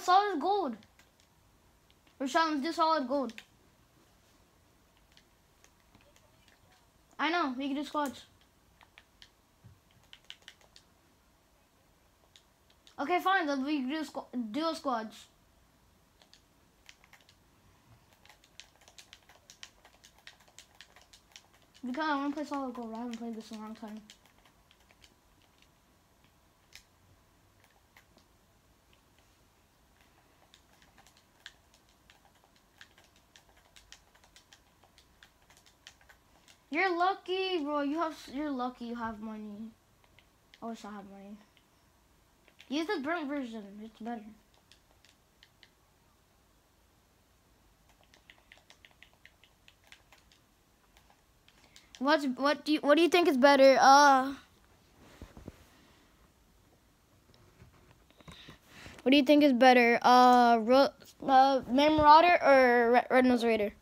solid gold. Rashawn, let's do solid gold. I know, we can do squads. Okay, fine, then we do squ duo squads. Because I want to play solid gold. I haven't played this in a long time. You're lucky, bro. You have you're lucky you have money. I wish I had money. Use the burnt version. It's better. What's what do you what do you think is better? Uh What do you think is better? Uh, uh Marauder or Red Nose Raider?